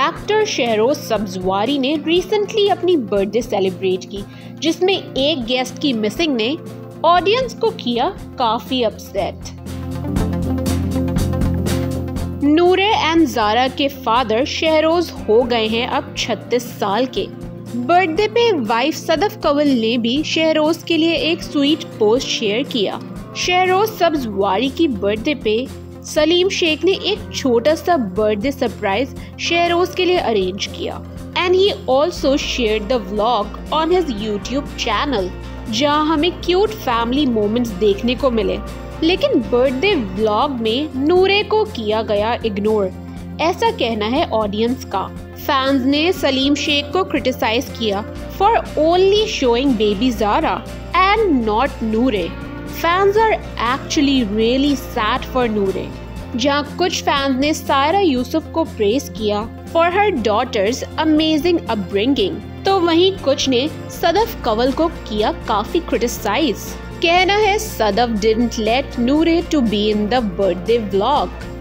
Actor Shahroz Sabzwari ने recently अपनी birthday celebrate की, जिसमें एक गेस्ट की मिसिंग ने ऑडियंस को किया काफ़ी अपसेट नूरे एंड जारा के फादर शहरोज हो गए हैं अब 36 साल के। बर्थडे पे वाइफ सदफ कंवल ने भी शहरोज के लिए एक स्वीट पोस्ट शेयर किया। शहरोज सब्ज वारी की बर्थडे पे सलीम शेख ने एक छोटा सा बर्थडे सरप्राइज़ शहरोज के लिए अरेंज किया। And he also share the vlog on his YouTube channel जहाँ हमें क्यूट फैमिली मोमेंट्स देखने को मिले। लेकिन बर्थडे व्लॉग में नूरे को किया गया इग्नोर ऐसा कहना है ऑडियंस का। फैंस ने सलीम शेख को क्रिटिसाइज किया for only showing baby Zara and not Nooray. Fans are actually really sad for Nooray जहाँ कुछ फैंस ने सायरा यूसुफ को प्रेस किया for her daughters amazing upbringing तो वहीं कुछ ने सदफ कवल को किया काफ़ी क्रिटिसाइज कहना है Sadaf didn't let Nooray to be in the birthday vlog